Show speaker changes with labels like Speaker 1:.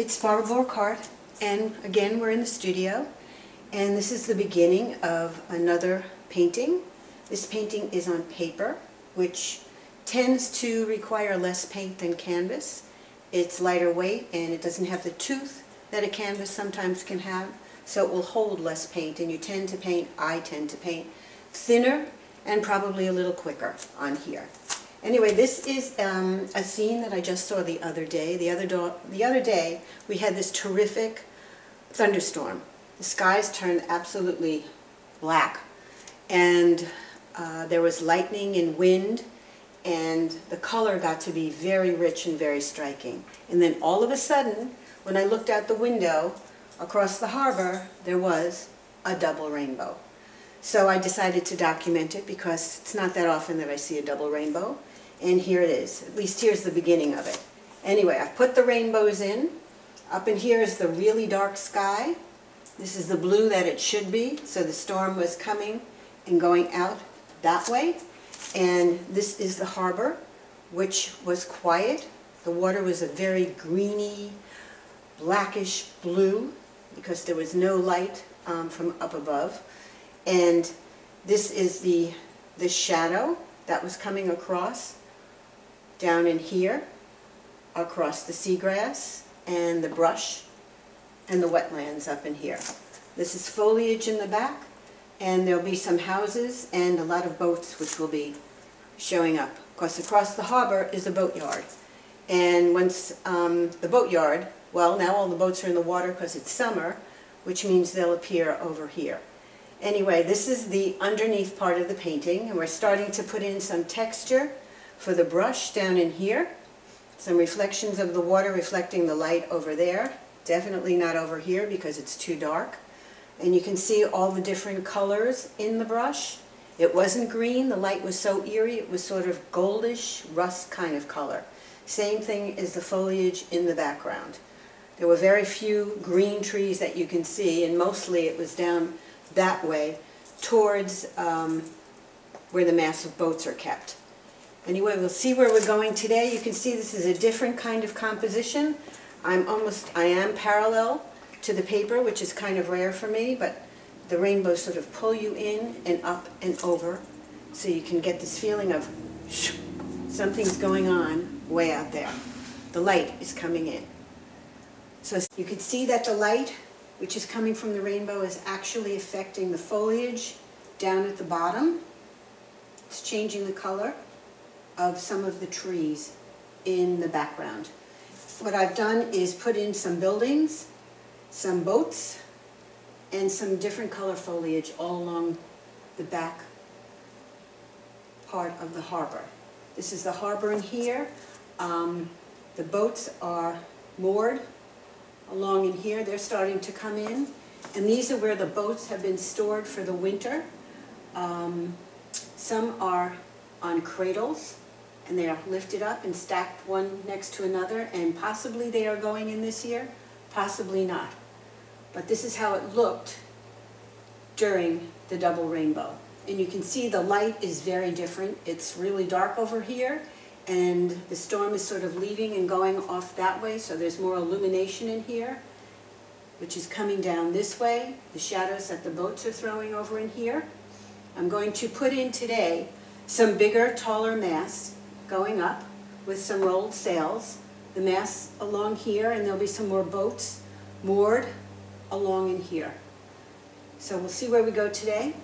Speaker 1: It's Barbara Borck-Hart, and again, we're in the studio, and this is the beginning of another painting. This painting is on paper, which tends to require less paint than canvas. It's lighter weight, and it doesn't have the tooth that a canvas sometimes can have, so it will hold less paint, and you tend to paint, I tend to paint, thinner and probably a little quicker on here. Anyway, this is um, a scene that I just saw the other day. The other, the other day, we had this terrific thunderstorm. The skies turned absolutely black, and uh, there was lightning and wind, and the color got to be very rich and very striking. And then all of a sudden, when I looked out the window across the harbor, there was a double rainbow. So I decided to document it because it's not that often that I see a double rainbow and here it is. At least here's the beginning of it. Anyway, I've put the rainbows in. Up in here is the really dark sky. This is the blue that it should be, so the storm was coming and going out that way. And this is the harbor, which was quiet. The water was a very greeny, blackish blue because there was no light um, from up above. And this is the, the shadow that was coming across down in here, across the seagrass and the brush and the wetlands up in here. This is foliage in the back, and there'll be some houses and a lot of boats which will be showing up. Of course, across the harbor is a boatyard. And once um, the boatyard, well, now all the boats are in the water because it's summer, which means they'll appear over here. Anyway, this is the underneath part of the painting, and we're starting to put in some texture for the brush down in here. Some reflections of the water reflecting the light over there. Definitely not over here because it's too dark. And you can see all the different colors in the brush. It wasn't green, the light was so eerie, it was sort of goldish, rust kind of color. Same thing as the foliage in the background. There were very few green trees that you can see, and mostly it was down that way towards um, where the massive boats are kept. Anyway, we'll see where we're going today. You can see this is a different kind of composition. I'm almost, I am parallel to the paper, which is kind of rare for me, but the rainbows sort of pull you in and up and over, so you can get this feeling of something's going on way out there. The light is coming in. So you can see that the light, which is coming from the rainbow, is actually affecting the foliage down at the bottom. It's changing the color of some of the trees in the background. What I've done is put in some buildings, some boats, and some different color foliage all along the back part of the harbor. This is the harbor in here. Um, the boats are moored along in here. They're starting to come in. And these are where the boats have been stored for the winter. Um, some are on cradles and they are lifted up and stacked one next to another, and possibly they are going in this year, possibly not. But this is how it looked during the double rainbow. And you can see the light is very different. It's really dark over here, and the storm is sort of leaving and going off that way, so there's more illumination in here, which is coming down this way, the shadows that the boats are throwing over in here. I'm going to put in today some bigger, taller masts going up with some rolled sails. The masts along here, and there'll be some more boats moored along in here. So we'll see where we go today.